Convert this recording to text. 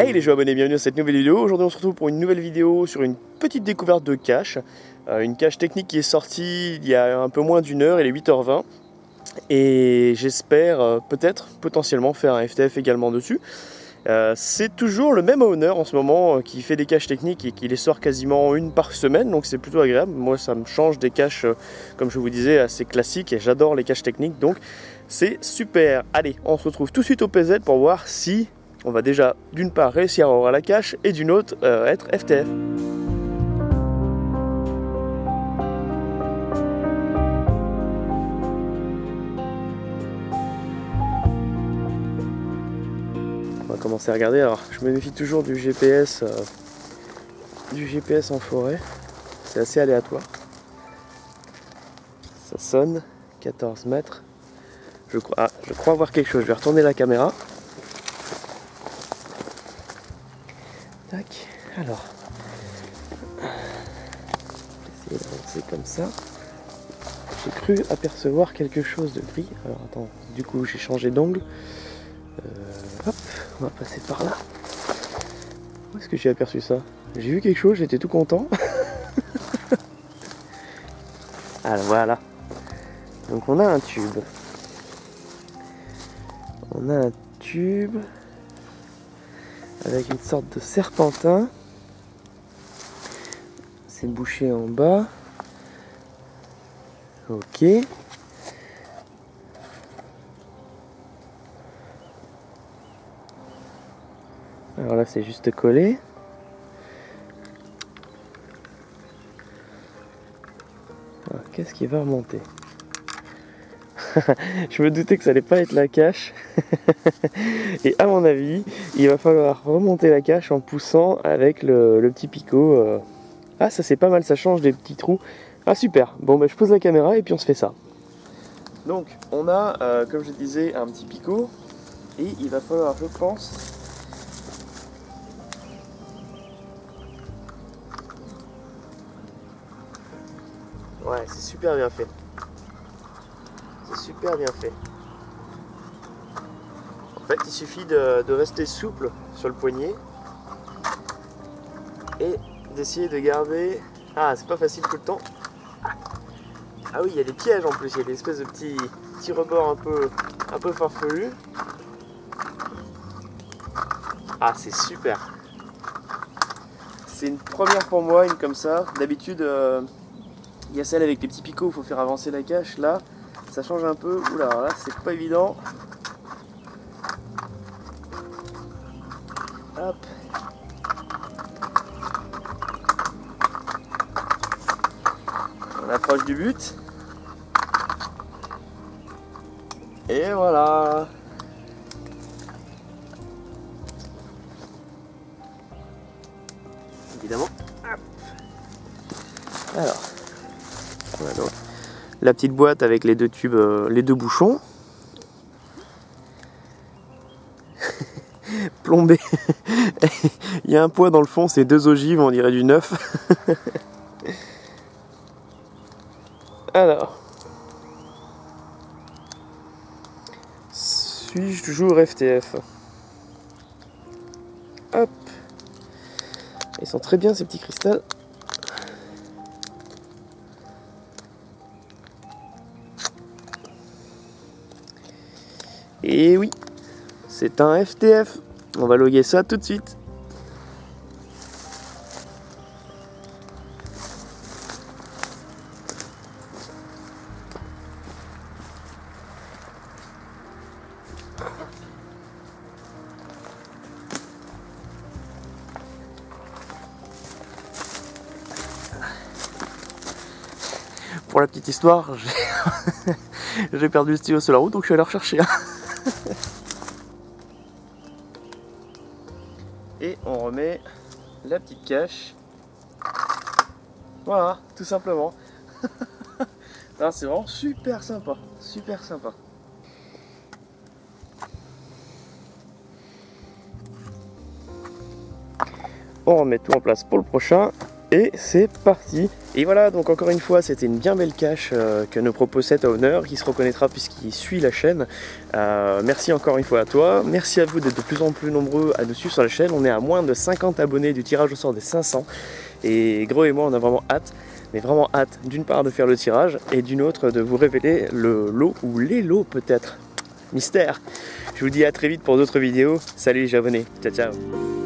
Hey les jeux abonnés, bienvenue à cette nouvelle vidéo. Aujourd'hui on se retrouve pour une nouvelle vidéo sur une petite découverte de cache. Euh, une cache technique qui est sortie il y a un peu moins d'une heure, il est 8h20. Et j'espère euh, peut-être potentiellement faire un FTF également dessus. Euh, c'est toujours le même owner en ce moment qui fait des caches techniques et qui les sort quasiment une par semaine, donc c'est plutôt agréable. Moi ça me change des caches, comme je vous disais, assez classiques et j'adore les caches techniques, donc c'est super. Allez, on se retrouve tout de suite au PZ pour voir si on va déjà d'une part réussir à avoir la cache et d'une autre euh, être FTF. On va commencer à regarder. Alors, je me méfie toujours du GPS, euh, du GPS en forêt. C'est assez aléatoire. Ça sonne, 14 mètres. Je crois, ah, je crois voir quelque chose. Je vais retourner la caméra. Alors. Essayer d'avancer comme ça. J'ai cru apercevoir quelque chose de gris. Alors attends, du coup j'ai changé d'angle. Euh, hop, on va passer par là. Où est-ce que j'ai aperçu ça? J'ai vu quelque chose, j'étais tout content. alors voilà. Donc on a un tube. On a un tube avec une sorte de serpentin. C'est bouché en bas. Ok. Alors là c'est juste collé. Qu'est-ce qui va remonter? Je me doutais que ça allait pas être la cache. et à mon avis, il va falloir remonter la cache en poussant avec le, petit picot. Euh. Ah, ça c'est pas mal, ça change des petits trous. Ah, super. Bon, bah, je pose la caméra et puis on se fait ça. Donc, on a, euh, comme je disais, un petit picot. Et il va falloir, je pense, Ouais, c'est super bien fait super bien fait. En fait, il suffit de, rester souple sur le poignet et d'essayer de garder... Ah, c'est pas facile tout le temps. Ah oui, il y a des pièges en plus, il y a des espèces de petits, petits rebords un peu, un peu farfelus. Ah, c'est super. C'est une première pour moi, une comme ça. D'habitude, euh, il y a celle avec les petits picots, il faut faire avancer la cache. Là, ça change un peu. Oula, là, c'est pas évident. Hop. On approche du but. Et voilà. Évidemment. Alors, donc la petite boîte avec les deux tubes, euh, les deux bouchons. Plombé. Il y a un poids dans le fond, c'est deux ogives, on dirait du neuf. Alors. Suis-je toujours FTF Hop. Ils sont très bien ces petits cristals. Et oui, c'est un FTF. On va loguer ça tout de suite. Pour la petite histoire, j'ai perdu le stylo sur la route, donc je suis allé rechercher. Et on remet la petite cache. Voilà, tout simplement. c'est vraiment super sympa, super sympa. On remet tout en place pour le prochain et c'est parti. Et voilà, donc encore une fois, c'était une bien belle cache euh, que nous propose cet owner, qui se reconnaîtra puisqu'il suit la chaîne. Euh, merci encore une fois à toi, merci à vous d'être de plus en plus nombreux à nous suivre sur la chaîne. On est à moins de 50 abonnés du tirage au sort des 500. Et Gros et moi, on a vraiment hâte mais vraiment hâte d'une part de faire le tirage et d'une autre de vous révéler le lot ou les lots peut-être. Mystère. Je vous dis à très vite pour d'autres vidéos. Salut les abonnés. Ciao ciao.